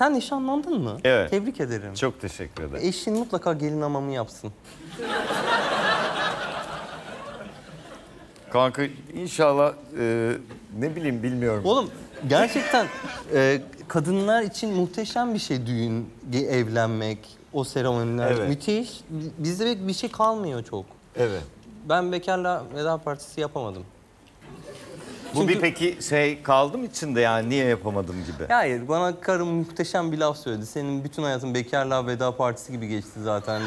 Sen nişanlandın mı? Evet. Tebrik ederim. Çok teşekkür ederim. Eşin mutlaka gelin hamamı yapsın. Kanka inşallah e, ne bileyim bilmiyorum. Oğlum gerçekten e, kadınlar için muhteşem bir şey düğün, evlenmek, o seremoniler. Evet. Müthiş. Bizde bir şey kalmıyor çok. Evet. Ben bekarla veda partisi yapamadım. Bu bir peki şey kaldı mı içinde yani niye yapamadım gibi? Hayır, bana karım muhteşem bir laf söyledi. Senin bütün hayatın bekarlığa veda partisi gibi geçti zaten.